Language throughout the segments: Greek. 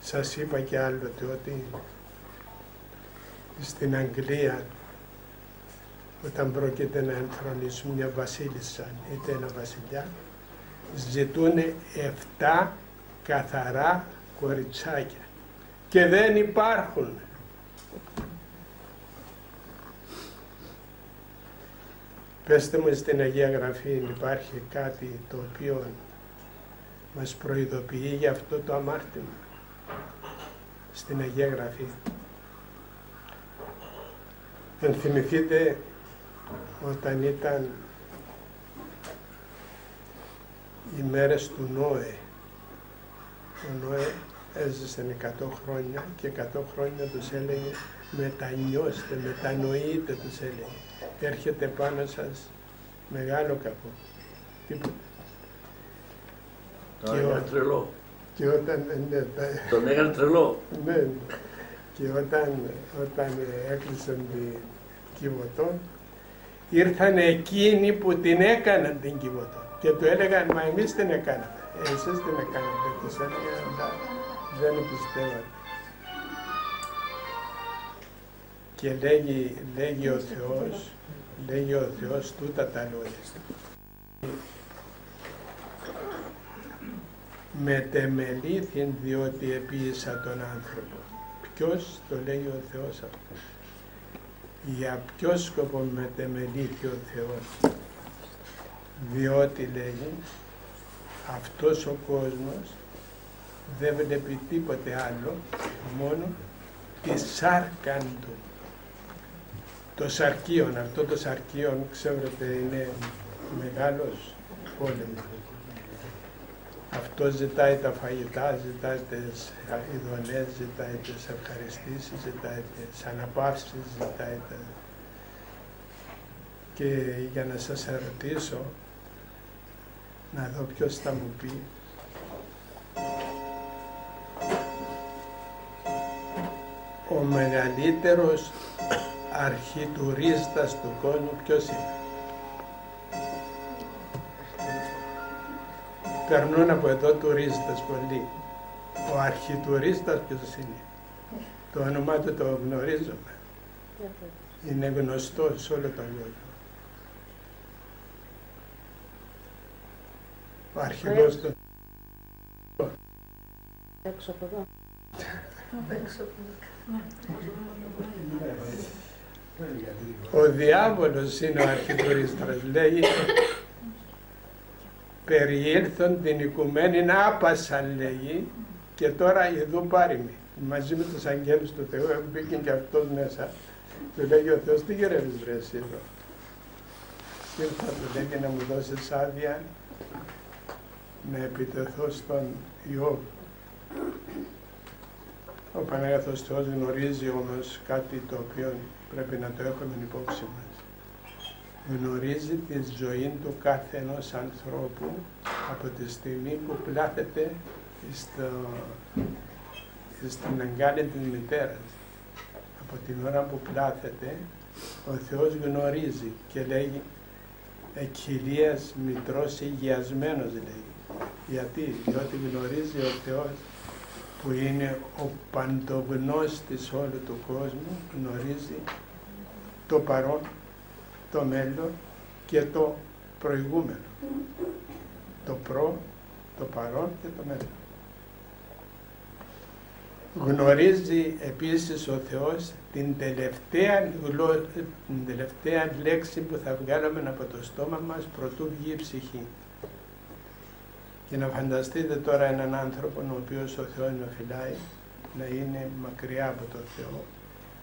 Σας είπα και άλλοτε ότι στην Αγγλία όταν πρόκειται να ενθρονίσουν μια βασίλισσα είτε ένα βασιλιά ζητούν 7 καθαρά κοριτσάκια και δεν υπάρχουν. Πεςτε μου στην Αγία Γραφή υπάρχει κάτι το οποίο μας προειδοποιεί για αυτό το αμάρτημα στην Αγία Γραφή. Ενθυμηθείτε όταν ήταν οι μέρες του Νόε. Ο Νόε έζησε 100 χρόνια και 100 χρόνια τους έλεγε μετανιώστε, μετανοείτε τους έλεγε. Έρχεται πάνω σας μεγάλο κακό. Τίποτα. Το έκανε τρελό. Και όταν, ναι, Τον έκανε τρελό. ναι, και όταν, όταν έκλεισαν την Κιβωτό, ήρθαν εκείνοι που την έκαναν την Κιβωτό και του έλεγαν μα εμείς την έκαναμε, «Ε, εσείς την έκανατε, τους έλεγαν «Να, δεν πιστεύω. Και λέγει, λέγει ο Θεός, λέγει ο Θεός τούτα τα λόγια. Μετεμελήθην διότι επίησα τον άνθρωπο. Ποιος το λέει ο Θεός αυτός; Για ποιο σκοπό μετεμελήθη ο Θεός; Διότι λέγει αυτός ο κόσμος δεν βλέπει τίποτε άλλο μόνο τη σάρκα του. Το σαρκίον, αυτό το σαρκίον ξέρετε είναι μεγάλος πόλεμος αυτό ζητάει τα φαγητά, ζητάει τις ειδονές, ζητάει τις ευχαριστήσεις, ζητάει τις αναπαύσεις, ζητάει τα... Και για να σας ερωτήσω, να δω ποιος θα μου πει, ο μεγαλύτερος αρχιτουρίστας του κόσμου ποιος είναι; Περνούν από εδώ τουρίστες πολλοί. Ο αρχιτουρίστας ποιος είναι; Το όνομά του το γνωρίζουμε. Είναι γνωστό σε όλο τον κόσμο. Ο αρχηγός του. Έξω από εδώ. Ο διάβολος είναι ο αρχιτουρίστας. Λέει περιήλθον την οικουμένη να άπασα λέγει και τώρα εδώ πάρει μαζί με τους αγγέλους του Θεού μπήκε και αυτός μέσα του λέγει ο Θεός τι γυρεύεις βρε εσύ εδώ; Ήρθα του λέγει να μου δώσεις άδεια να επιτεθώ στον Ιώβ ο Παναγιώτος Θεός γνωρίζει όμως κάτι το οποίο πρέπει να το έχουμε υπόψη μας γνωρίζει τη ζωή του κάθε ενός ανθρώπου από τη στιγμή που πλάθεται στο, στην αγκάλια της μητέρας. Από την ώρα που πλάθεται, ο Θεός γνωρίζει και λέγει εκχυλίας μητρός υγιασμένος λέει. Γιατί, διότι γνωρίζει ο Θεός που είναι ο παντογνώστης όλου του κόσμου, γνωρίζει το παρόν το μέλλον και το προηγούμενο. Το προ, το παρόν και το μέλλον. Γνωρίζει επίσης ο Θεός την τελευταία, την τελευταία λέξη που θα βγάλουμε από το στόμα μας προτού βγει η ψυχή. Και να φανταστείτε τώρα έναν άνθρωπο ο οποίος ο Θεός να φυλάει να είναι μακριά από το Θεό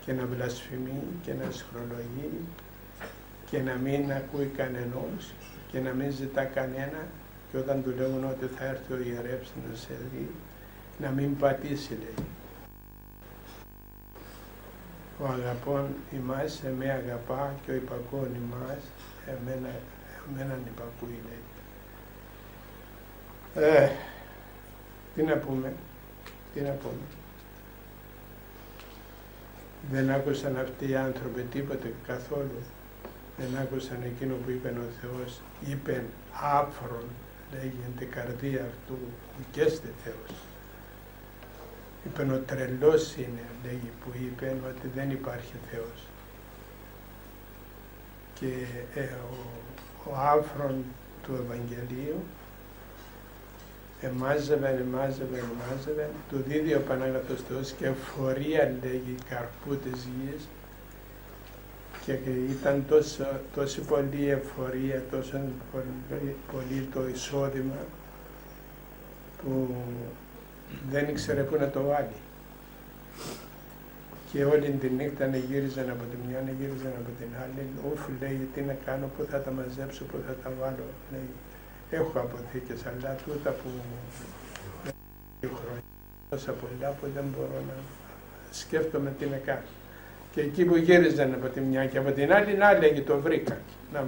και να βλασφημεί και να σχρολογεί και να μην ακούει κανενός και να μην ζητά κανένα και όταν του λέγουν ότι θα έρθει ο ιερεύς να σε δει, να μην πατήσει λέει. Ο αγαπών ημάς με αγαπά και ο υπακόν ημάς εμένα, εμέναν υπακούει λέει. Ε, τι να πούμε, τι να πούμε. Δεν άκουσαν αυτοί οι άνθρωποι τίποτε καθόλου δεν άκουσαν εκείνο που είπε ο Θεός, είπε άφρον, λέγεται καρδία αυτού, ουκέστε Θεός. είπε ο τρελός είναι, λέγει, που είπε ότι δεν υπάρχει Θεός. Και ε, ο, ο άφρον του Ευαγγελίου εμάζευε, εμάζευε, εμάζευε, του δίδει ο Πανάγαθος Θεός και εφορία λέγει καρπού της γης και ήταν τόσο, τόσο πολύ εφορία, τόσο πολύ, πολύ το εισόδημα που δεν ήξερε πού να το βάλει. Και όλη την νύχτα γύριζαν από τη μια, γύριζαν από την άλλη. Ουφ, λέει, τι να κάνω, πού θα τα μαζέψω, πού θα τα βάλω. Λέει, έχω αποθήκες, αλλά τούτα που χρόνια, τόσα πολλά που δεν μπορώ να σκέφτομαι τι να κάνω. Και εκεί που γύριζαν από τη μια και από την άλλη, να λέγει, το βρήκα. Να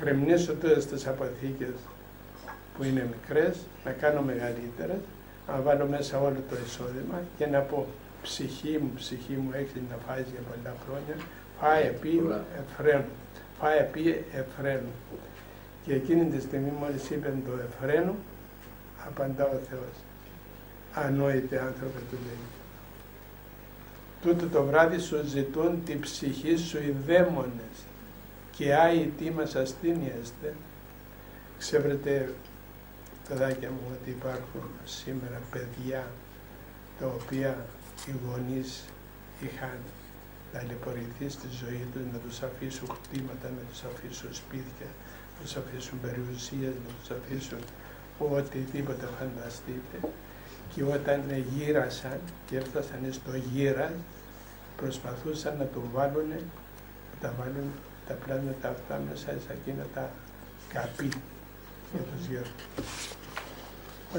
κρεμνήσω τώρα στις αποθήκες που είναι μικρές, να κάνω μεγαλύτερες, να βάλω μέσα όλο το εισόδημα και να πω ψυχή μου, ψυχή μου έχεις να φάεις για πολλά χρόνια, φάει επί εφραίνου, φάει επί εφραίνου. Και εκείνη τη στιγμή μόλις είπε το εφραίνου, απαντά ο Θεός. Ανόητε άνθρωπε του λέει. Τούτο το βράδυ σου ζητούν τη ψυχή σου οι δαίμονες και άι τι μας ασθένειαστε. Ξέρετε παιδάκια μου ότι υπάρχουν σήμερα παιδιά τα οποία οι γονείς είχαν ταλαιπωρηθεί στη ζωή τους, να τους αφήσουν χτήματα, να τους αφήσουν σπίτια, να τους αφήσουν περιουσίες, να τους αφήσουν οτιδήποτε φανταστείτε. Και όταν γύρασαν και έφτασαν στο γύρας, προσπαθούσαν να το βάλουν, να τα βάλουν τα πλάσματα αυτά μέσα σε εκείνα τα καπί για τους γύρους.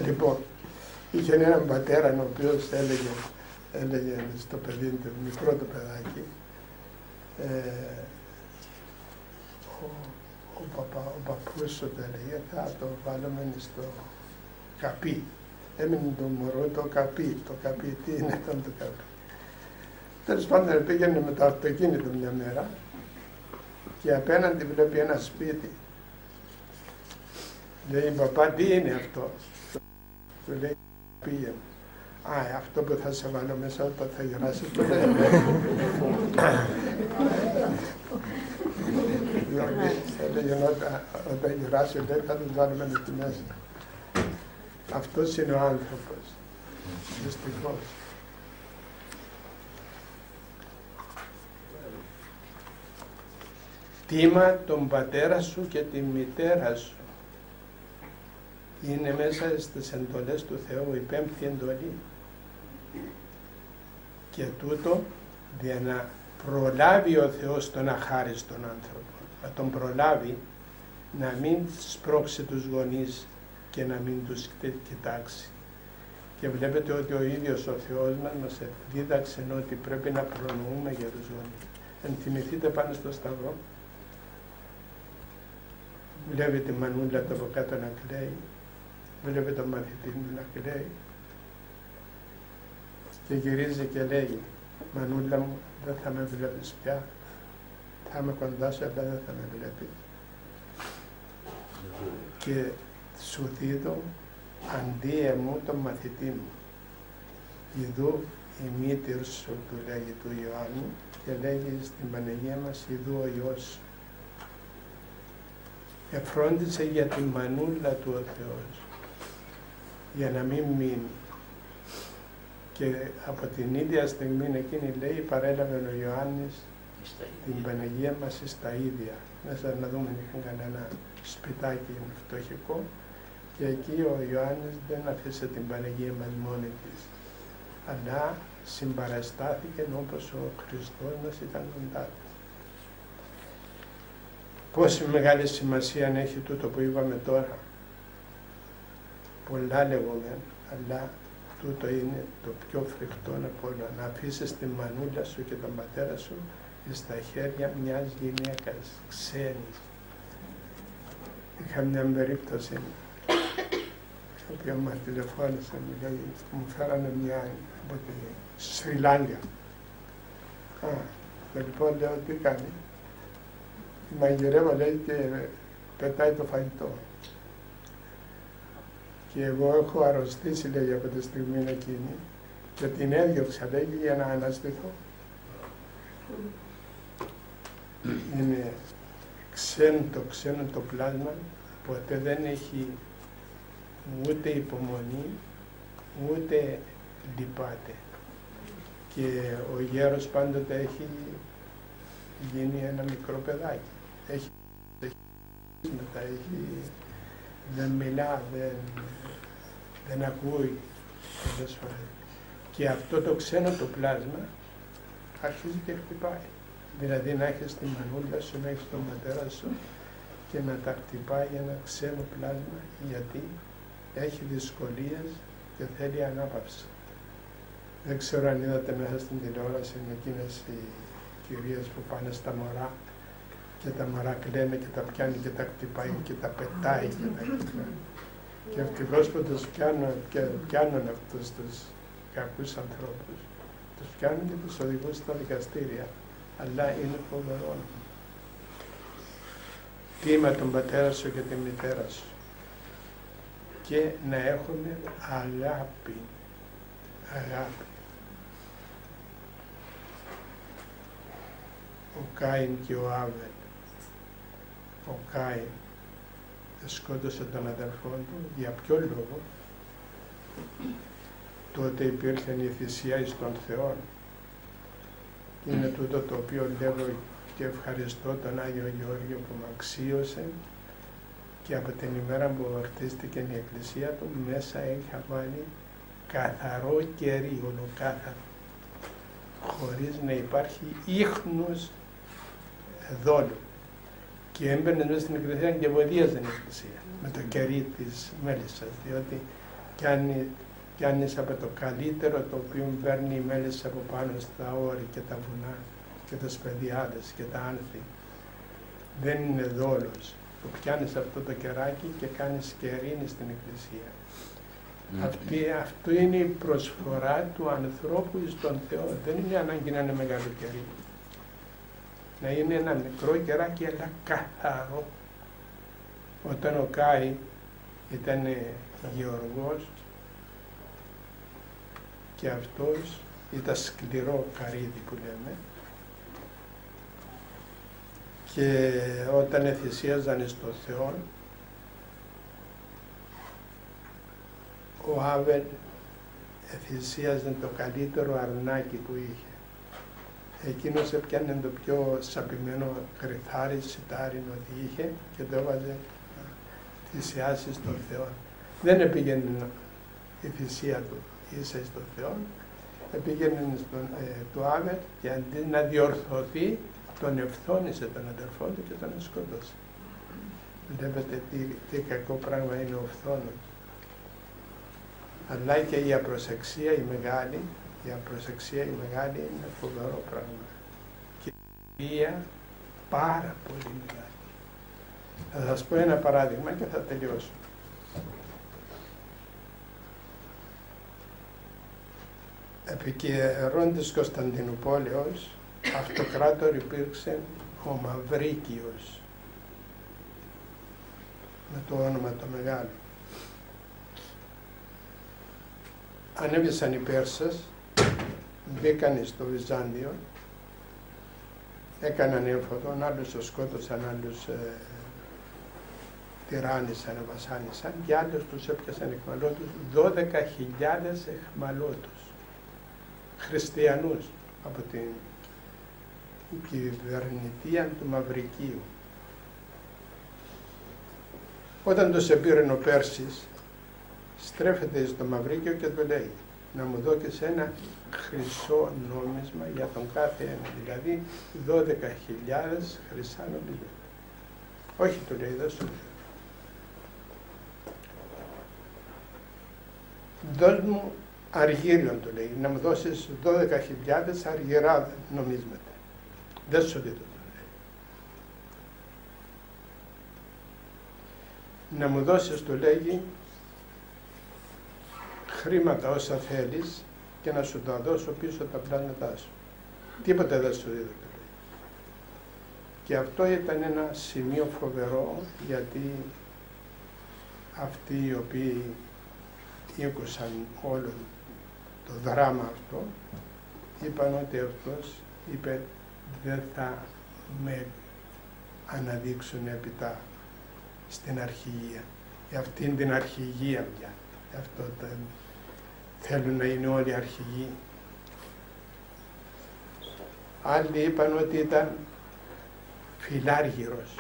Λοιπόν, είχε έναν πατέρα ο οποίος έλεγε, έλεγε στο παιδί του, μικρό το παιδάκι, ε, ο, ο, παπα, ο παππούς του έλεγε, θα το βάλουμε στο καπί. Έμεινε το μωρό το καπί, το καπί, τι είναι αυτό το καπί. Τέλος πάντων πήγαινε με το αυτοκίνητο μια μέρα και απέναντι βλέπει ένα σπίτι. Λέει, παπά, τι είναι αυτό; Του λέει πήγαινε. Α, αυτό που θα σε βάλω μέσα όταν θα γεράσει το λέει. Έλεγε όταν γεράσει λέει θα τους βάλουμε στη μέσα. Αυτός είναι ο άνθρωπος. Δυστυχώς. Τίμα τον πατέρα σου και τη μητέρα σου είναι μέσα στις εντολές του Θεού η πέμπτη εντολή. Και τούτο για να προλάβει ο Θεός τον αχάριστον άνθρωπο, να τον προλάβει να μην σπρώξει τους γονείς και να μην τους κοιτάξει. Και βλέπετε ότι ο ίδιος ο Θεός μας μας δίδαξε ότι πρέπει να προνοούμε για τους γονείς. Ενθυμηθείτε πάνω στο σταυρό. Βλέπετε μανούλα το από κάτω να κλαίει βλέπει τον μαθητή μου να κλαίει και γυρίζει και λέει Μανούλα μου δεν θα με βλέπεις πια θα είμαι κοντά σου αλλά δεν θα με βλέπεις και σου δίδω αντί εμού τον μαθητή μου Ιδού η μήτυρ σου του λέγει του Ιωάννου και λέγει στην Παναγία μας Ιδού ο Υιός σου εφρόντισε για την μανούλα του ο Θεός για να μην μείνει. Και από την ίδια στιγμή εκείνη λέει παρέλαβε ο Ιωάννης την Παναγία μας στα ίδια. Μέσα να δούμε είχαν κανένα σπιτάκι φτωχικό και εκεί ο Ιωάννης δεν αφήσε την Παναγία μας μόνη της αλλά συμπαραστάθηκε όπως ο Χριστός μας ήταν κοντά του. Πόση μεγάλη σημασία έχει τούτο που είπαμε τώρα πολλά λέγομαι, αλλά τούτο είναι το πιο φρικτό από όλα. Να αφήσεις τη μανούλα σου και τον πατέρα σου στα χέρια μιας γυναίκας ξένης. Είχα μια περίπτωση η οποία μας τηλεφώνησε, μου λέει, μου φέρανε μια από τη Σρι Λάγκα. Α, λοιπόν λέω τι κάνει. Μαγειρεύω λέει και πετάει το φαγητό. Και εγώ έχω αρρωστήσει, λέει, από τη στιγμή εκείνη και την έδιωξα λέγει για να αναστηθώ. Είναι ξένο το ξένο το πλάσμα, ποτέ δεν έχει ούτε υπομονή, ούτε λυπάται. Και ο γέρος πάντοτε έχει γίνει ένα μικρό παιδάκι. Έχει, έχει μετά, έχει, δεν μιλά, δεν, δεν ακούει πολλές φορές. Και αυτό το ξένο το πλάσμα αρχίζει και χτυπάει. Δηλαδή να έχεις τη μανούλα σου, να έχεις τον πατέρα σου και να τα χτυπάει ένα ξένο πλάσμα γιατί έχει δυσκολίες και θέλει ανάπαυση. Δεν ξέρω αν είδατε μέσα στην τηλεόραση με εκείνες οι κυρίες που πάνε στα μωρά και τα μωρά κλαίνε και τα πιάνει και τα χτυπάει και τα πετάει και τα χτυπάει. Και ευτυχώς που τους πιάνουν, και πιάνουν αυτούς τους κακούς ανθρώπους. Τους πιάνουν και τους οδηγούν στα δικαστήρια. Αλλά είναι φοβερό. Τι με τον πατέρα σου και τη μητέρα σου. Και να έχουμε αγάπη. Αγάπη. Ο Κάιν και ο Άβελ. Ο Κάιν σκότωσε τον αδερφό του. Για ποιο λόγο; Τότε υπήρχε η θυσία εις τον Θεό. Είναι τούτο το οποίο λέγω και ευχαριστώ τον Άγιο Γεώργιο που με αξίωσε και από την ημέρα που χτίστηκε η εκκλησία του μέσα είχα βάλει καθαρό κερί, ολοκάθαρο, χωρίς να υπάρχει ίχνος δόλου. Και έμπαινε μέσα στην εκκλησία και βοηθίαζε την εκκλησία με το κερί της μέλισσας, διότι πιάνει από το καλύτερο το οποίο παίρνει η μέλισσα από πάνω στα όρη και τα βουνά και τα σπεδιάδες και τα άνθη. Δεν είναι δόλος που πιάνεις αυτό το κεράκι και κάνεις κερίνη στην εκκλησία. Mm. Αυτή, αυτό είναι η προσφορά του ανθρώπου στον Θεό. Δεν είναι ανάγκη να είναι μεγάλο κερί. Να είναι ένα μικρό κεράκι αλλά καθαρό. Όταν ο Κάι ήταν γεωργός και αυτός ήταν σκληρό καρύδι που λέμε και όταν εθυσίαζαν στο Θεό ο Άβελ εθυσίαζε το καλύτερο αρνάκι που είχε. Εκείνος έπιανε το πιο σαπημένο κρυθάρι, σιτάρι ότι είχε και το έβαζε θυσιάσει στον Θεό. Δεν επήγαινε η θυσία του ίσα στον Θεό, επήγαινε στον, ε, του Άβελ και αντί να διορθωθεί τον ευθόνησε τον αδερφό του και τον σκότωσε. Βλέπετε τι, τι κακό πράγμα είναι ο φθόνος. Αλλά και η απροσεξία η μεγάλη, η απροσεξία η μεγάλη είναι φοβερό πράγμα. Και η βία πάρα πολύ μεγάλη. Θα σας πω ένα παράδειγμα και θα τελειώσω. Επικαιρών της Κωνσταντινούπολεως αυτοκράτορ υπήρξε ο Μαυρίκιος με το όνομα το μεγάλο. Ανέβησαν οι Πέρσες, μπήκαν στο Βυζάντιο, έκαναν έμφωτο, άλλους το σκότωσαν, άλλους ε, τυράννησαν, βασάνισαν και άλλους τους έπιασαν εχμαλώτους, 12.000 εχμαλώτους, χριστιανούς από την κυβερνητία του Μαυρικίου. Όταν το επήρε ο Πέρσης, στρέφεται στο Μαυρίκιο και του λέει να μου δώσει ένα χρυσό νόμισμα για τον κάθε ένα, δηλαδή 12.000 χρυσά νομίσματα. Όχι, του λέει, δεν σου λέει. Δώσ' μου αργύριον, του λέει, να μου δώσεις 12.000 αργυρά νομίσματα. Δεν σου δει το Να μου δώσεις, του λέγει, χρήματα όσα θέλεις και να σου τα δώσω πίσω τα πλάνετά σου. Τίποτα δεν σου δίδω, του λέει. Και αυτό ήταν ένα σημείο φοβερό, γιατί αυτοί οι οποίοι ήκουσαν όλο το δράμα αυτό, είπαν ότι αυτός είπε δεν θα με αναδείξουν έπειτα στην αρχηγία. Για αυτήν την αρχηγία πια. Αυτό το, θέλουν να είναι όλοι αρχηγοί. Άλλοι είπαν ότι ήταν φιλάργυρος.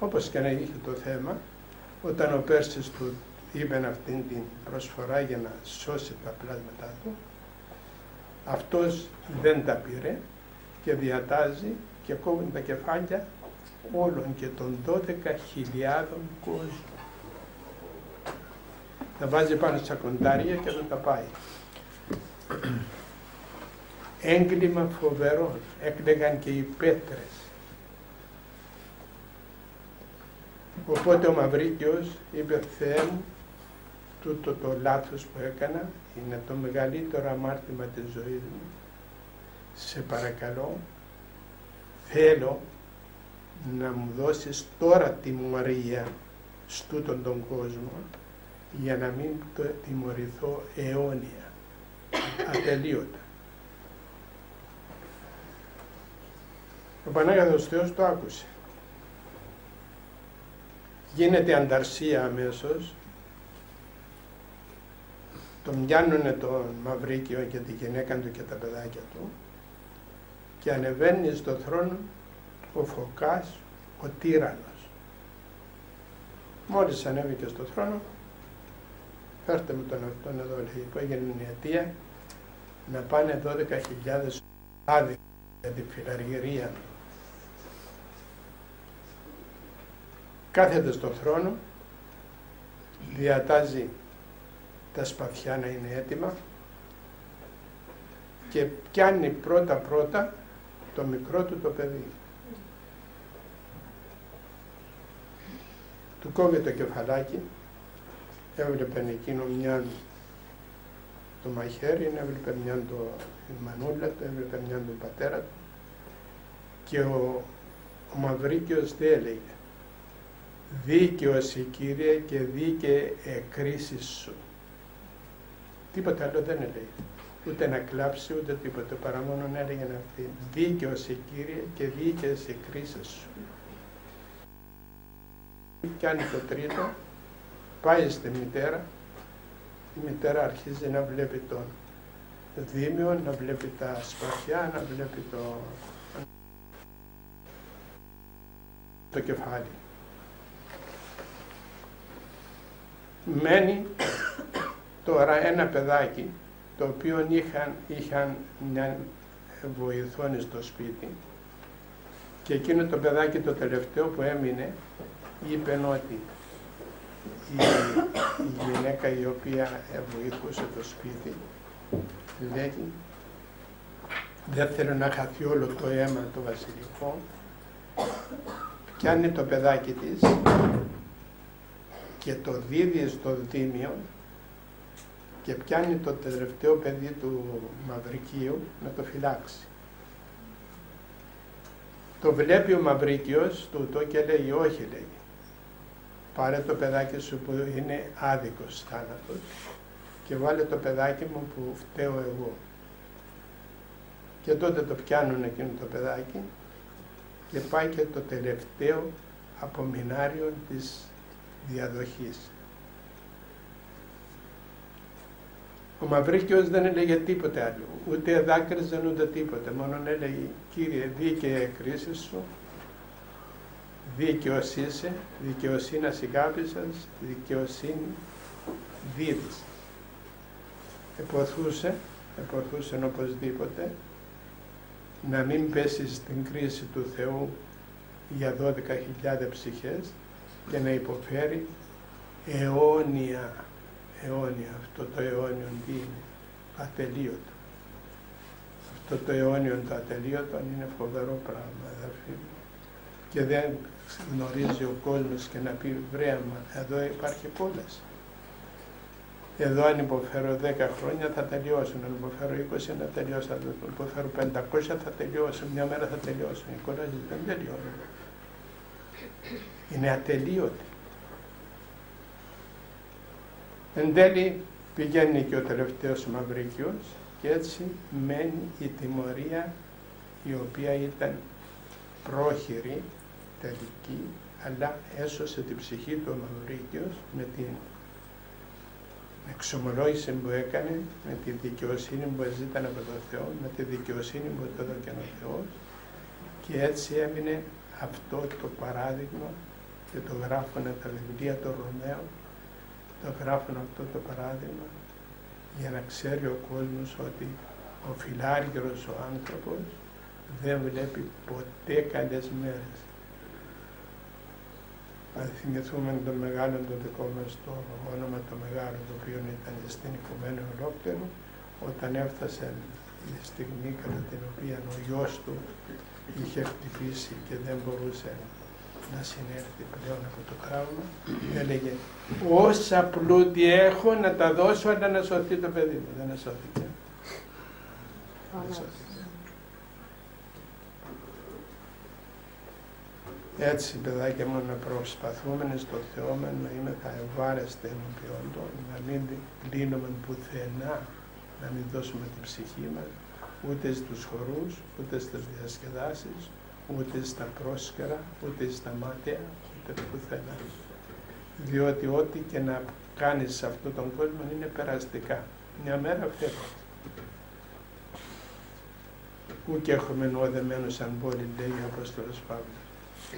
Όπως και να είχε το θέμα, όταν ο Πέρσης του είπε αυτήν την προσφορά για να σώσει τα πλάσματά του, αυτός δεν τα πήρε και διατάζει και κόβουν τα κεφάλια όλων και των 12.000 κόσμων. Τα βάζει πάνω στα κοντάρια και δεν τα πάει. Έγκλημα φοβερό, έκλεγαν και οι πέτρες. Οπότε ο Μαυρίκιος είπε Θεέ μου, τούτο το λάθος που έκανα είναι το μεγαλύτερο αμάρτημα της ζωής μου. Σε παρακαλώ, θέλω να μου δώσεις τώρα τιμωρία στούτον τον κόσμο για να μην το τιμωρηθώ αιώνια, ατελείωτα. Ο Πανάγαθος Θεός το άκουσε. Γίνεται ανταρσία αμέσως, τον πιάνουνε τον Μαυρίκιο και τη γυναίκα του και τα παιδάκια του και ανεβαίνει στο θρόνο ο Φωκάς, ο τύρανος. Μόλις ανέβηκε στο θρόνο, φέρτε μου τον αυτόν εδώ, λέει, που έγινε η αιτία, να πάνε 12.000 άδικοι για τη φιλαργυρία. Κάθεται στο θρόνο, διατάζει τα σπαθιά να είναι έτοιμα και πιάνει πρώτα πρώτα το μικρό του το παιδί. Του κόβει το κεφαλάκι, έβλεπε εκείνο μια το μαχαίρι, έβλεπε μια το η μανούλα του, έβλεπε μια τον πατέρα του και ο, ο Μαυρίκιος τι έλεγε; Δίκαιος η Κύριε και δίκαιε εκκρίσεις σου. Τίποτα άλλο δεν έλεγε. Ούτε να κλάψει ούτε τίποτα, παρά μόνο έλεγε αυτή. Δίκαιος η Κύριε και δίκαιες οι κρίσεις σου. Κάνει το τρίτο, πάει στη μητέρα, η μητέρα αρχίζει να βλέπει τον δίμιο, να βλέπει τα σπαθιά, να βλέπει το, το κεφάλι. Μένει τώρα ένα παιδάκι το οποίο είχαν, είχαν μια βοηθόνη στο σπίτι. Και εκείνο το παιδάκι το τελευταίο που έμεινε είπε ότι η, η γυναίκα η οποία βοηθούσε το σπίτι λέγει δεν θέλω να χαθεί όλο το αίμα το βασιλικό πιάνει το παιδάκι της και το δίδει στο δίμιο και πιάνει το τελευταίο παιδί του Μαυρικίου να το φυλάξει. Το βλέπει ο Μαυρίκιος τούτο και λέει όχι λέει. Πάρε το παιδάκι σου που είναι άδικος θάνατος και βάλε το παιδάκι μου που φταίω εγώ. Και τότε το πιάνουν εκείνο το παιδάκι και πάει και το τελευταίο απομεινάριο της διαδοχής. Ο Μαυρίκιος δεν έλεγε τίποτε άλλο, ούτε δάκρυζε ούτε τίποτε, μόνο έλεγε «Κύριε, δίκαια κρίση σου, δίκαιος είσαι, δικαιοσύνη αγάπησας, δικαιοσύνη δίδεις». Εποθούσε, εποθούσε οπωσδήποτε, να μην πέσεις στην κρίση του Θεού για 12.000 ψυχές και να υποφέρει αιώνια αιώνια. Αυτό το αιώνιο τι είναι, ατελείωτο. Αυτό το αιώνιο το ατελείωτο είναι φοβερό πράγμα, αδερφοί μου. Και δεν γνωρίζει ο κόσμος και να πει βρέαμα, εδώ υπάρχει κόλαση. Εδώ αν υποφέρω 10 χρόνια θα τελειώσουν, αν υποφέρω 20 να τελειώσω, αν υποφέρω 500 θα τελειώσω, μια μέρα θα τελειώσουν. Οι κόλαση δεν τελειώνουν. Είναι ατελείωτη. Εν τέλει πηγαίνει και ο τελευταίος Μαυρίκιος και έτσι μένει η τιμωρία η οποία ήταν πρόχειρη, τελική, αλλά έσωσε την ψυχή του Μαυρίκιος με την εξομολόγηση που έκανε, με τη δικαιοσύνη που ζήταν από τον Θεό, με τη δικαιοσύνη που του έδωκε ο Θεός και έτσι έμεινε αυτό το παράδειγμα και το γράφουν τα βιβλία των Ρωμαίων, το γράφουν αυτό το παράδειγμα για να ξέρει ο κόσμος ότι ο φιλάργυρος ο άνθρωπος δεν βλέπει ποτέ καλές μέρες. Αν θυμηθούμε τον μεγάλο το δικό μας το όνομα το μεγάλο το οποίο ήταν στην οικουμένη ολόκληρο όταν έφτασε η στιγμή κατά την οποία ο γιος του είχε χτυπήσει και δεν μπορούσε να συνέρθει πλέον από το τραύμα, έλεγε όσα πλούτη έχω να τα δώσω αλλά να σωθεί το παιδί μου. Δεν σώθηκε. Έτσι, παιδάκια μου, να προσπαθούμε στο Θεό μας να είμαι θα ευάρεστε ενώπιον του, να μην λύνουμε πουθενά, να μην δώσουμε την ψυχή μας, ούτε στους χορούς, ούτε στις διασκεδάσεις, ούτε στα πρόσκαιρα, ούτε στα μάτια, ούτε πουθενά. Διότι ό,τι και να κάνεις σε αυτόν τον κόσμο είναι περαστικά. Μια μέρα φεύγει. Πού και έχουμε νόδεμένο σαν πόλη, λέει ο Απόστολος Παύλος.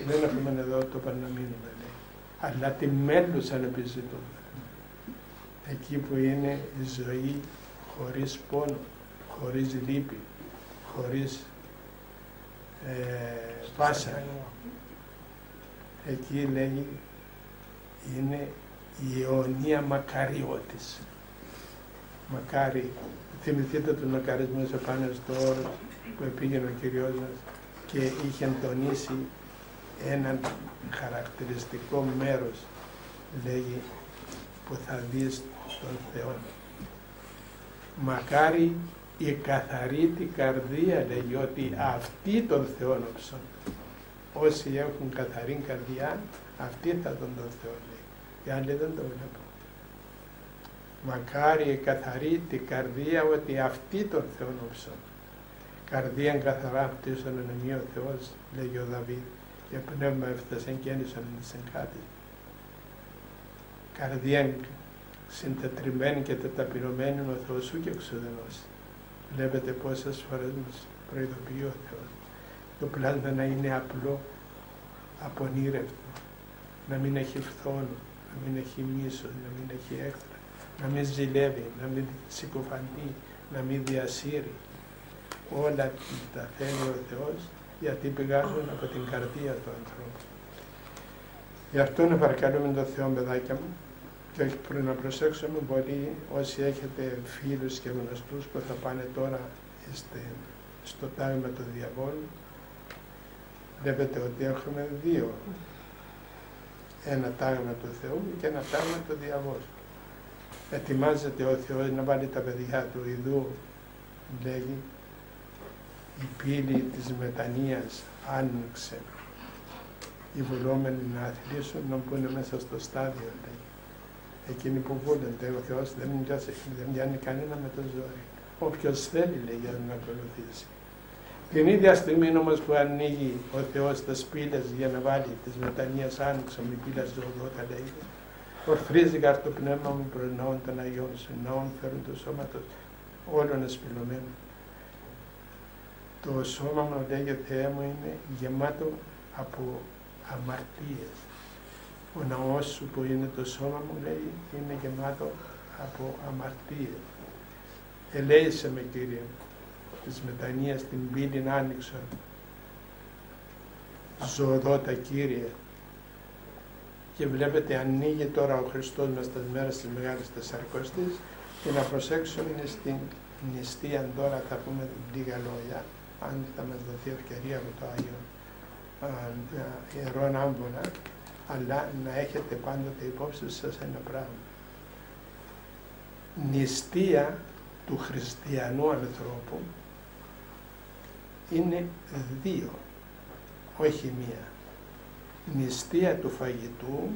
Δεν έχουμε εδώ το παρναμίνημα, λέει. Αλλά τη μέλουσαν επιζητούμε. Εκεί που είναι η ζωή χωρίς πόνο, χωρίς λύπη, χωρίς ε, πάσα. Εκεί λέει είναι η αιωνία μακαριώτης. Μακάρι, θυμηθείτε τον μακαρισμό σε πάνω στο όρο που πήγαινε ο Κυριός μας και είχε τονίσει έναν χαρακτηριστικό μέρος, λέγει, που θα δεις τον Θεό. Μακάρι η καθαρή την καρδία λέγει ότι αυτοί τον Θεόνωψαν. Όσοι έχουν καθαρή καρδιά, αυτοί θα τον τον Θεό λέει. Οι άλλοι δεν το βλέπουν. Μακάρι η καθαρή την καρδία ότι αυτοί τον Θεόνωψαν. Καρδία καθαρά χτίσον εν ο Θεός, λέγει ο Δαβίδ, και πνεύμα έφτασε και ένισον εν κάτι. Καρδία συντετριμένη και τεταπηρωμένη ο Θεός σου και εξουδενώσει. Βλέπετε πόσες φορές μας προειδοποιεί ο Θεός. Το πλάσμα να είναι απλό, απονήρευτο, να μην έχει φθόνο, να μην έχει μίσος, να μην έχει έχθρα, να μην ζηλεύει, να μην συκοφαντεί, να μην διασύρει. Όλα τα θέλει ο Θεός γιατί πηγάζουν από την καρδία του ανθρώπου. Γι' αυτό να παρακαλούμε τον Θεό, παιδάκια μου, και όχι πριν να προσέξουμε πολύ όσοι έχετε φίλους και γνωστούς που θα πάνε τώρα στο τάγμα του διαβόλου βλέπετε ότι έχουμε δύο. Ένα τάγμα του Θεού και ένα τάγμα του διαβόλου ετοιμάζεται ο Θεός να βάλει τα παιδιά του ειδού λέγει η πύλη της μετανοίας άνοιξε. Οι βουλόμενοι να αθλήσουν να μπουν μέσα στο στάδιο λέει εκείνοι που βούλονται, ο Θεός δεν μοιάζει κανένα με το ζόρι. Όποιος θέλει λέει για να ακολουθήσει. Την ίδια στιγμή όμως που ανοίγει ο Θεός τα σπήλες για να βάλει τις μετανοίες άνοιξα με πύλα ζωοδότα λέει ορθρίζει κάτω το πνεύμα μου προς ναόν των Αγιών σου, ναόν φέρουν το σώμα τους όλων εσπηλωμένων. Το σώμα μου λέγει Θεέ μου είναι γεμάτο από αμαρτίες ο ναός σου που είναι το σώμα μου λέει είναι γεμάτο από αμαρτία. Ελέησε με Κύριε της μετανοίας την πύλη άνοιξον. Ζωοδότα Κύριε. Και βλέπετε ανοίγει τώρα ο Χριστός μας τις μέρες της Μεγάλης Τεσσαρκοστής και να προσέξουμε είναι στην νηστεία τώρα θα πούμε λίγα λόγια αν θα μας δοθεί ευκαιρία από το Άγιο Ιερόν Άμβονα αλλά να έχετε πάντοτε υπόψη σας ένα πράγμα. Νηστεία του χριστιανού ανθρώπου είναι δύο, όχι μία. Νηστεία του φαγητού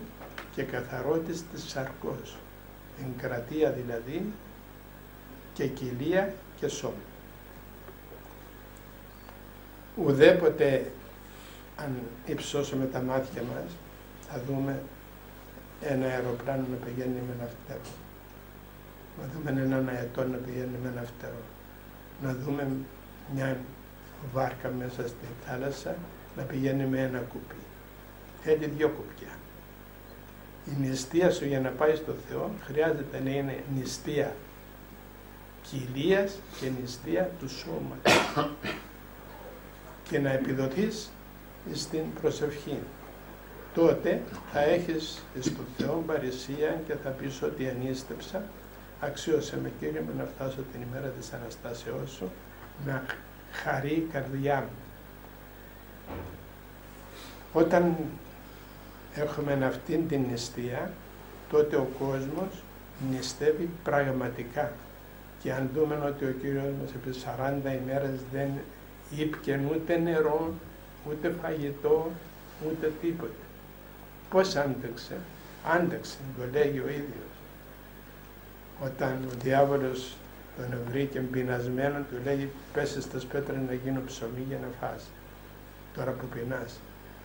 και καθαρότης της σαρκός. εγκρατεία δηλαδή και κοιλία και σώμα. Ουδέποτε αν υψώσουμε τα μάτια μας θα δούμε ένα αεροπλάνο να πηγαίνει με ένα φτερό. Να δούμε έναν αετό να πηγαίνει με ένα φτερό. Να δούμε μια βάρκα μέσα στη θάλασσα να πηγαίνει με ένα κουπί. Θέλει δύο κουπιά. Η νηστεία σου για να πάει στο Θεό χρειάζεται να είναι νηστεία κοιλίας και νηστεία του σώματος και να επιδοθείς στην προσευχή. Τότε θα έχεις στο Θεό παρησία και θα πεις ότι ανίστεψα, αξίωσε με Κύριε μου να φτάσω την ημέρα της Αναστάσεώς σου, να χαρεί η καρδιά μου. Όταν έχουμε αυτήν την νηστεία, τότε ο κόσμος νηστεύει πραγματικά. Και αν δούμε ότι ο Κύριος μας επί 40 ημέρες δεν ήπιε ούτε νερό, ούτε φαγητό, ούτε τίποτε. Πώς άντεξε, άντεξε, το λέγει ο ίδιος. Όταν ο διάβολος τον βρήκε πεινασμένο, του λέει πέσε στα σπέτρα να γίνω ψωμί για να φας. Τώρα που πεινάς.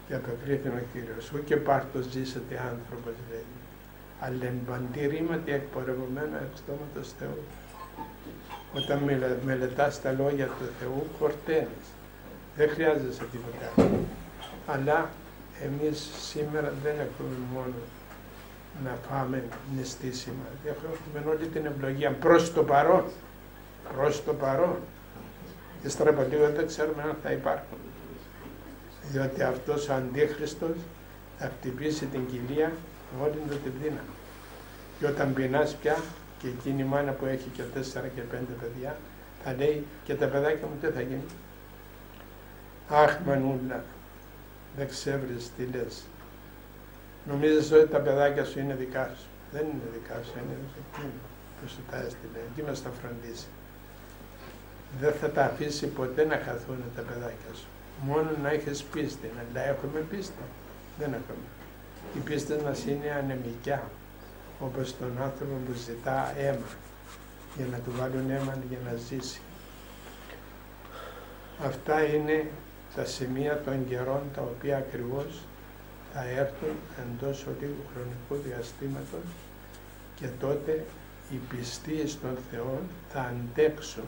Και απεκρίθη ο Κύριος, ού και πάρτος ζήσατε άνθρωπος λέει, αλλά εμπαντή ρήματι εκπορευμένο εκ στόματος Θεού. Όταν μελετάς τα λόγια του Θεού, χορταίνεις. Δεν χρειάζεσαι τίποτα Αλλά εμείς σήμερα δεν έχουμε μόνο να φάμε νηστίσιμα. Έχουμε όλη την ευλογία προς το παρόν. Προς το παρόν. Και στραπα λίγο δεν ξέρουμε αν θα υπάρχουν. Διότι αυτός ο Αντίχριστος θα χτυπήσει την κοιλία όλη του την δύναμη. Και όταν πεινάς πια και εκείνη η μάνα που έχει και τέσσερα και πέντε παιδιά θα λέει και τα παιδάκια μου τι θα γίνει; Αχ μανούλα, δεν ξέρεις τι λες. Νομίζεις ότι τα παιδάκια σου είναι δικά σου. Δεν είναι δικά σου, είναι εκείνο που σου τα έστειλε. Εκείνος θα φροντίσει. Δεν θα τα αφήσει ποτέ να χαθούν τα παιδάκια σου. Μόνο να έχεις πίστη. Αλλά έχουμε πίστη. Δεν έχουμε. Η πίστη μας είναι ανεμικιά. Όπως τον άνθρωπο που ζητά αίμα. Για να του βάλουν αίμα για να ζήσει. Αυτά είναι τα σημεία των καιρών τα οποία ακριβώς θα έρθουν εντός ολίγου χρονικού διαστήματος και τότε οι πιστοί στον Θεό θα αντέξουν,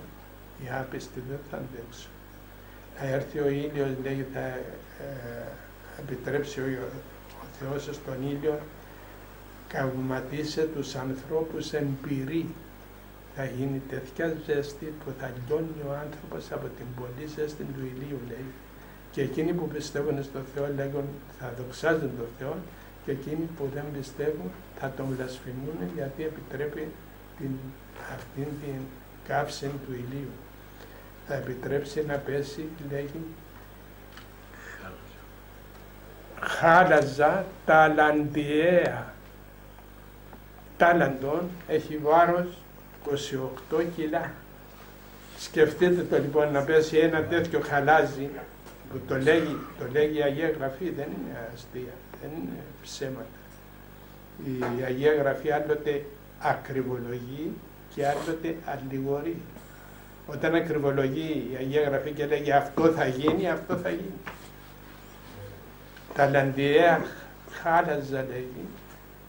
οι άπιστοι δεν θα αντέξουν. Θα έρθει ο ήλιος, λέει, θα ε, επιτρέψει ο, ο Θεός στον ήλιο καυματίσε τους ανθρώπους εμπειρή. Θα γίνει τέτοια ζέστη που θα λιώνει ο άνθρωπος από την πολύ ζέστη του ηλίου, λέει. Και εκείνοι που πιστεύουν στο Θεό λέγουν θα δοξάζουν τον Θεό και εκείνοι που δεν πιστεύουν θα τον βλασφημούν γιατί επιτρέπει την, αυτήν την καύση του ηλίου. Θα επιτρέψει να πέσει, λέγει, χάλαζα ταλαντιαία. Τάλαντον έχει βάρος 28 κιλά. Σκεφτείτε το λοιπόν να πέσει ένα τέτοιο χαλάζι που το λέγει, το λέγει η Αγία Γραφή, δεν είναι αστεία, δεν είναι ψέματα. Η Αγία Γραφή άλλοτε ακριβολογεί και άλλοτε αλληγορεί. Όταν ακριβολογεί η Αγία Γραφή και λέγει αυτό θα γίνει, αυτό θα γίνει. Τα λαντιαία χάλαζα λέγει,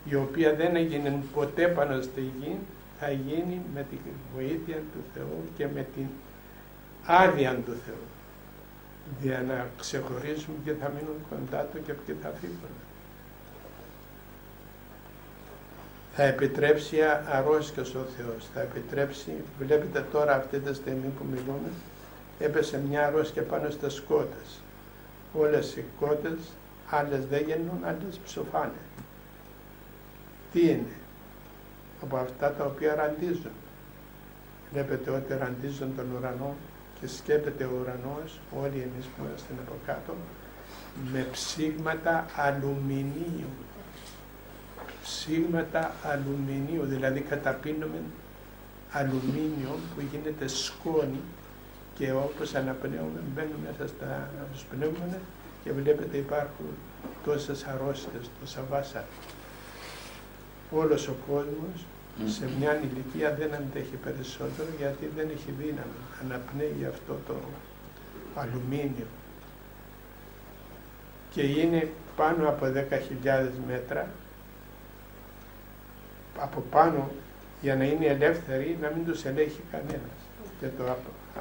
η οποία δεν έγινε ποτέ πάνω στη γη, θα γίνει με τη βοήθεια του Θεού και με την άδεια του Θεού για να ξεχωρίσουν και θα μείνουν κοντά του και ποιοι θα φύγουν. Θα επιτρέψει αρρώσκες ο Θεός, θα επιτρέψει, βλέπετε τώρα αυτή τη στιγμή που μιλούμε, έπεσε μια αρρώσκια πάνω στα σκότες. Όλες οι κότες, άλλες δεν γεννούν, άλλες ψοφάνε. Τι είναι, από αυτά τα οποία ραντίζουν. Βλέπετε ότι ραντίζουν τον ουρανό και σκέπτεται ο ουρανός, όλοι εμείς που είμαστε από κάτω, με ψήγματα αλουμινίου. Ψήγματα αλουμινίου, δηλαδή καταπίνουμε αλουμίνιο που γίνεται σκόνη και όπως αναπνέουμε μπαίνουμε μέσα στα πνεύμονα και βλέπετε υπάρχουν τόσες αρρώστιες, τόσα βάσα. Όλος ο κόσμος Σε μια ηλικία δεν αντέχει περισσότερο γιατί δεν έχει δύναμη. Αναπνέει αυτό το αλουμίνιο. Και είναι πάνω από 10.000 μέτρα από πάνω για να είναι ελεύθεροι να μην τους ελέγχει κανένας. Και το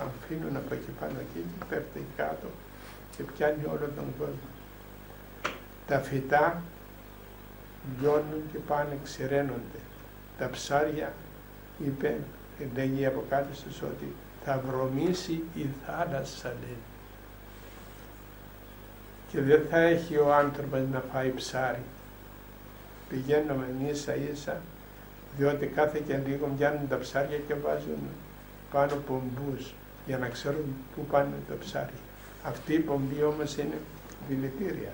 αφήνουν από εκεί πάνω εκεί και πέφτει κάτω και πιάνει όλο τον κόσμο. Τα φυτά λιώνουν και πάνε, ξηραίνονται. Τα ψάρια, είπε, λέγει η Αποκάλυψη ότι θα βρωμήσει η θάλασσα, λέει. Και δεν θα έχει ο άνθρωπος να φάει ψάρι. Πηγαίνουμε ίσα ίσα, διότι κάθε και λίγο πιάνουν τα ψάρια και βάζουν πάνω πομπούς για να ξέρουν πού πάνε τα ψάρια. Αυτή η πομπή όμως είναι δηλητήρια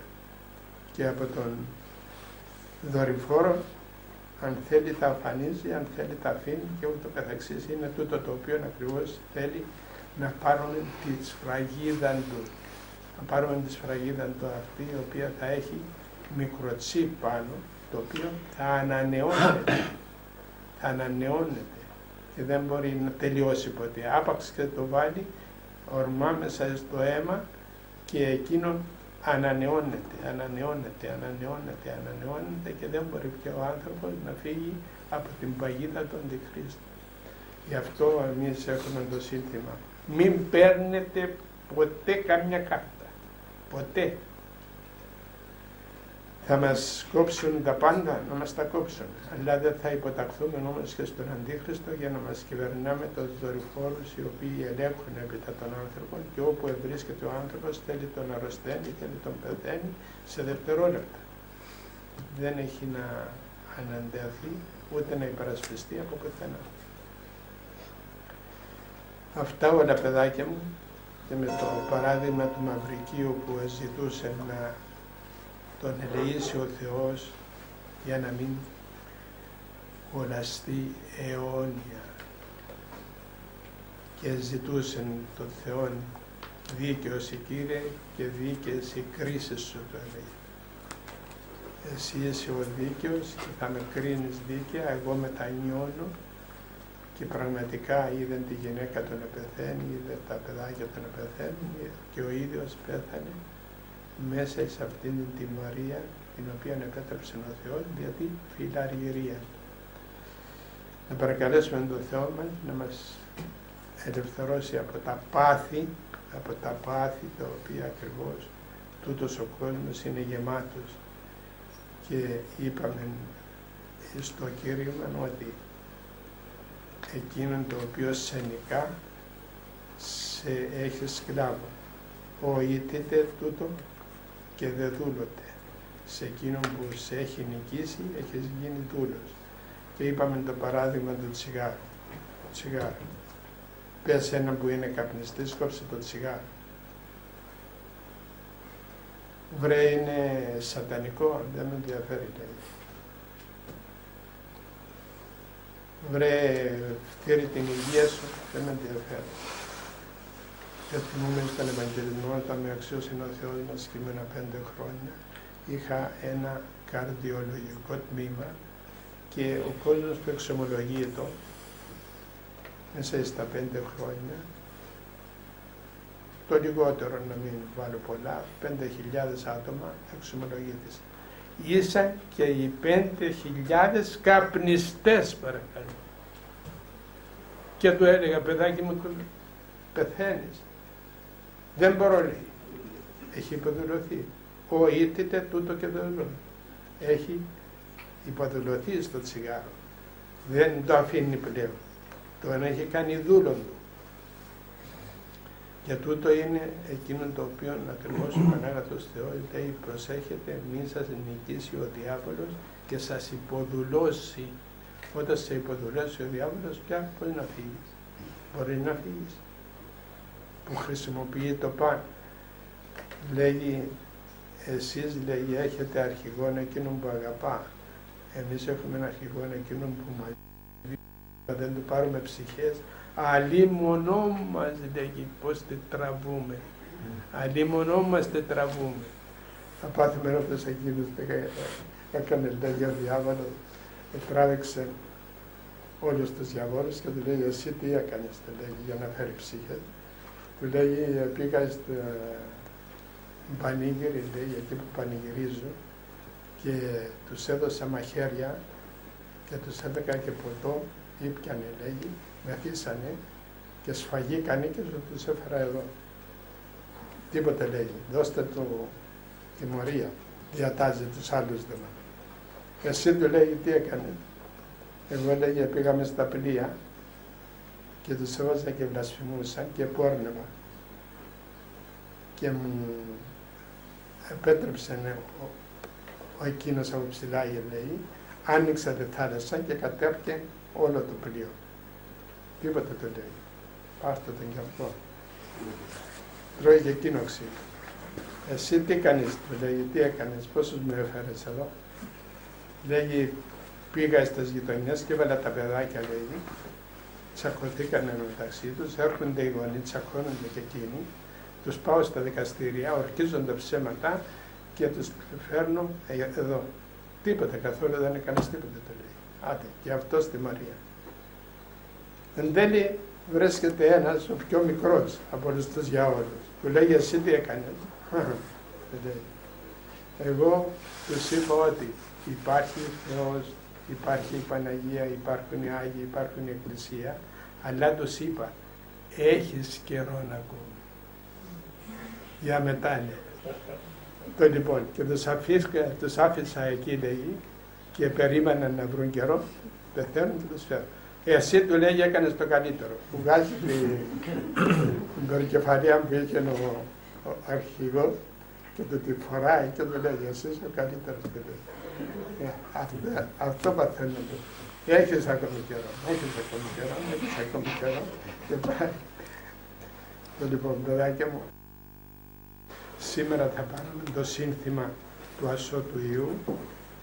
και από τον δορυφόρο αν θέλει τα αφανίζει, αν θέλει τα αφήνει και ούτω καθεξής. Είναι τούτο το οποίο ακριβώς θέλει να πάρουν της σφραγίδα του. Να πάρουν της σφραγίδα του αυτή η οποία θα έχει μικροτσί πάνω το οποίο θα ανανεώνεται. θα ανανεώνεται και δεν μπορεί να τελειώσει ποτέ. Άπαξ και το βάλει ορμά μέσα στο αίμα και εκείνο ανανεώνεται, ανανεώνεται, ανανεώνεται, ανανεώνεται και δεν μπορεί πια ο άνθρωπος να φύγει από την παγίδα των αντιχρίστων. Γι' αυτό εμείς έχουμε το σύνθημα. Μην παίρνετε ποτέ καμιά κάρτα. Ποτέ θα μας κόψουν τα πάντα, να μας τα κόψουν. Αλλά δεν θα υποταχθούμε όμως και στον Αντίχριστο για να μας κυβερνάμε τους δορυφόρους οι οποίοι ελέγχουν έπειτα τον άνθρωπο και όπου βρίσκεται ο άνθρωπος θέλει τον αρρωσταίνει, θέλει τον πεθαίνει σε δευτερόλεπτα. Δεν έχει να αναντεθεί ούτε να υπερασπιστεί από πουθενά. Αυτά όλα παιδάκια μου και με το παράδειγμα του Μαυρικίου που ζητούσε να τον ελεήσει ο Θεός για να μην κολλαστεί αιώνια και ζητούσαν τον Θεό δίκαιος η Κύριε και δίκαιες οι κρίσεις σου το έλεγε. Εσύ είσαι ο δίκαιος και θα με κρίνεις δίκαια, εγώ μετανιώνω και πραγματικά είδε τη γυναίκα τον επεθαίνει, είδε τα παιδάκια τον επεθαίνουν και ο ίδιος πέθανε μέσα σε αυτήν την τιμωρία την οποία επέτρεψε ο Θεός γιατί φιλαργυρία. Να παρακαλέσουμε τον Θεό μας να μας ελευθερώσει από τα πάθη, από τα πάθη τα οποία ακριβώς τούτος ο κόσμος είναι γεμάτος και είπαμε στο Κύριμα ότι εκείνον το οποίο σε νικά σε έχει σκλάβο. Ο ήττε τούτο και δεν δούλωτε. Σε εκείνον που σε έχει νικήσει έχεις γίνει δούλος. Και είπαμε το παράδειγμα του τσιγάρου. τσιγάρο. Πες ένα που είναι καπνιστής, κόψε το τσιγάρο. Βρε είναι σατανικό, δεν με ενδιαφέρει λέει. Βρε φτύρει την υγεία σου, δεν με ενδιαφέρει. Και θυμούμαι στον Ευαγγελισμό όταν με αξίωσε ο Θεός μας και ήμουν πέντε χρόνια είχα ένα καρδιολογικό τμήμα και ο κόσμος που εξομολογείται μέσα στα πέντε χρόνια το λιγότερο να μην βάλω πολλά, πέντε χιλιάδες άτομα εξομολογείται. Ήσαν και οι πέντε χιλιάδες καπνιστές παρακαλώ. Και του έλεγα παιδάκι μου πεθαίνεις δεν μπορώ λέει. Έχει υποδουλωθεί. Ο ήττε τούτο και το άλλο. Έχει υποδουλωθεί στο τσιγάρο. Δεν το αφήνει πλέον. Το έχει κάνει δούλο του. Και τούτο είναι εκείνο το οποίο ακριβώ ο Πανάγαθος Θεός λέει προσέχετε μην σας νικήσει ο διάβολος και σας υποδουλώσει. Όταν σε υποδουλώσει ο διάβολος πια πώς να φύγεις. Μπορεί να φύγεις που χρησιμοποιεί το παν. Λέγει, εσείς λέγει έχετε αρχηγόν εκείνον που αγαπά. Εμείς έχουμε ένα αρχηγόν εκείνον που μας δεν του πάρουμε ψυχές. Αλλή μονό μας λέγει πώς τε τραβούμε. Αλλή μονό μας τε τραβούμε. Θα πάθουμε όπως εκείνος έκανε τέτοια διάβαλο, τράβηξε όλους τους διαβόλους και του λέει εσύ τι έκανες, του λέει, για να φέρει ψυχές. Του λέει πήγα στο πανήγυρι, λέει, εκεί που πανηγυρίζω και τους έδωσα μαχαίρια και τους έδωκα και ποτό, ήπιανε λέγει, μεθύσανε και σφαγήκανε και τους έφερα εδώ. Τίποτε λέγει, δώστε του τιμωρία, διατάζει τους άλλους δηλαδή. Εσύ του λέει τι έκανες; Εγώ λέγε πήγαμε στα πλοία και τους έβαζα και βλασφημούσαν και πόρνευα. Και μου επέτρεψε ο, ο εκείνος από ψηλά λέει, άνοιξα τη θάλασσα και κατέπηκε όλο το πλοίο. Τίποτα το λέει. Πάρτε τον κι αυτό. Τρώει και εκείνο ξύλο. Εσύ τι κάνεις, του λέει, τι έκανες, πόσους με έφερες εδώ; Λέγει, πήγα στις γειτονιές και έβαλα τα παιδάκια, λέει, τσακωθήκανε μεταξύ τους, έρχονται οι γονείς, τσακώνονται και εκείνοι, τους πάω στα δικαστήρια, ορκίζονται ψέματα και τους φέρνω ε, εδώ. Τίποτα καθόλου δεν έκανε τίποτα το λέει. Άτε, και αυτό στη Μαρία. Εν τέλει βρίσκεται ένας, ο πιο μικρός από όλους τους για όλους, που λέει εσύ τι έκανες; Εγώ τους είπα ότι υπάρχει Θεός, υπάρχει η Παναγία, υπάρχουν οι Άγιοι, υπάρχουν η Εκκλησία, αλλά τους είπα, έχεις καιρό να ακούμε. Για μετάνοια. Το λοιπόν, και τους, αφήσα, τους άφησα εκεί λέει και περίμεναν να βρουν καιρό, πεθαίνουν και τους φέρουν. Εσύ του λέει έκανες το καλύτερο. Που βγάζει την, την περικεφαλία που είχε ο, ο αρχηγός και του τη φοράει και του λέει εσύ είσαι ο καλύτερος ε, αυτό, αυτό παθαίνουμε. Έχεις ακόμη καιρό, έχεις ακόμη καιρό, έχεις ακόμη καιρό και πάει. Το λοιπόν, παιδάκια μου, σήμερα θα πάρουμε το σύνθημα του ασώτου Ιού,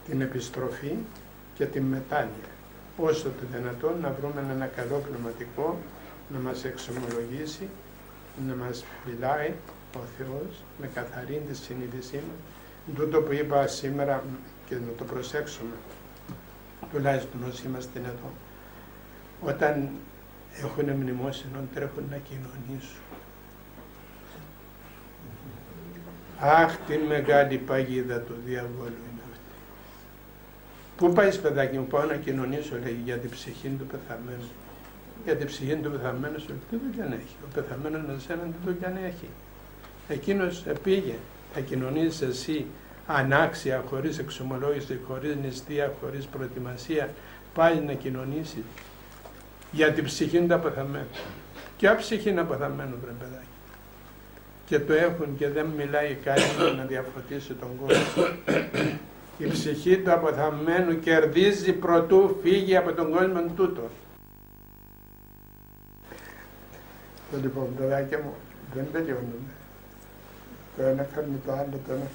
την επιστροφή και την μετάνοια. Όσο το δυνατόν να βρούμε ένα καλό πνευματικό να μας εξομολογήσει, να μας φυλάει ο Θεός με καθαρή τη συνείδησή μας. Τούτο που είπα σήμερα και να το προσέξουμε, τουλάχιστον όσοι είμαστε εδώ, όταν έχουν μνημόσυνο τρέχουν να κοινωνήσουν. Αχ, την μεγάλη παγίδα του διαβόλου είναι αυτή. Πού πάει παιδάκι μου, πάω να κοινωνήσω, λέει, για την ψυχή του πεθαμένου. Για την ψυχή του πεθαμένου σου, τι δουλειά έχει. Ο πεθαμένος με σένα τι δουλειά έχει. Εκείνος πήγε, θα κοινωνήσεις εσύ ανάξια, χωρίς εξομολόγηση, χωρίς νηστεία, χωρίς προετοιμασία, πάλι να κοινωνήσει για την ψυχή του αποθαμένου. Ποια ψυχή είναι αποθαμένου, βρε παιδάκι. Και το έχουν και δεν μιλάει κάτι για να διαφωτίσει τον κόσμο. Η ψυχή του αποθαμένου κερδίζει προτού φύγει από τον κόσμο τούτο. Λοιπόν, παιδάκια μου, δεν τελειώνουμε. Το ένα φέρνει το άλλο, το ένα